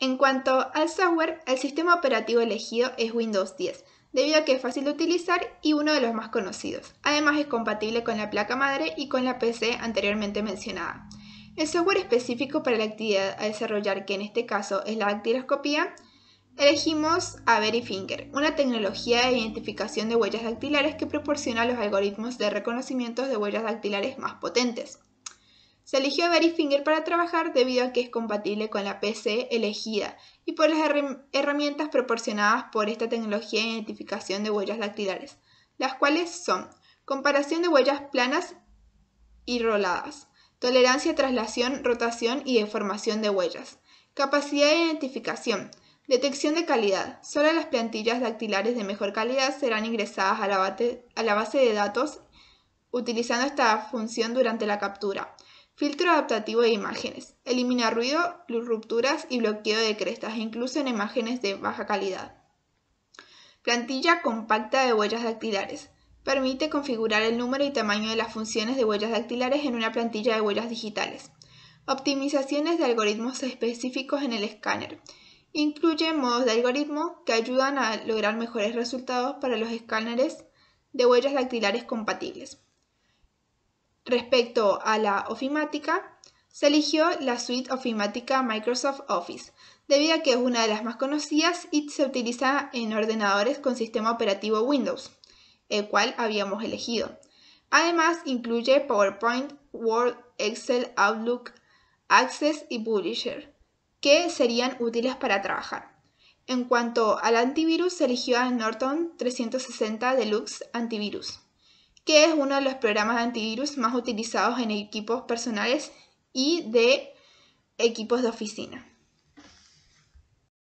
En cuanto al software, el sistema operativo elegido es Windows 10, debido a que es fácil de utilizar y uno de los más conocidos. Además es compatible con la placa madre y con la PC anteriormente mencionada. El software específico para la actividad a desarrollar, que en este caso es la dactiloscopía, elegimos a Verifinger, una tecnología de identificación de huellas dactilares que proporciona los algoritmos de reconocimiento de huellas dactilares más potentes. Se eligió Verifinger para trabajar debido a que es compatible con la PC elegida y por las herramientas proporcionadas por esta tecnología de identificación de huellas dactilares, las cuales son comparación de huellas planas y roladas, tolerancia a traslación, rotación y deformación de huellas, capacidad de identificación, detección de calidad. Solo las plantillas dactilares de mejor calidad serán ingresadas a a la base de datos utilizando esta función durante la captura. Filtro adaptativo de imágenes. Elimina ruido, rupturas y bloqueo de crestas, incluso en imágenes de baja calidad. Plantilla compacta de huellas dactilares. Permite configurar el número y tamaño de las funciones de huellas dactilares en una plantilla de huellas digitales. Optimizaciones de algoritmos específicos en el escáner. Incluye modos de algoritmo que ayudan a lograr mejores resultados para los escáneres de huellas dactilares compatibles. Respecto a la ofimática, se eligió la suite ofimática Microsoft Office, debido a que es una de las más conocidas y se utiliza en ordenadores con sistema operativo Windows, el cual habíamos elegido. Además, incluye PowerPoint, Word, Excel, Outlook, Access y Publisher, que serían útiles para trabajar. En cuanto al antivirus, se eligió a Norton 360 Deluxe Antivirus que es uno de los programas de antivirus más utilizados en equipos personales y de equipos de oficina.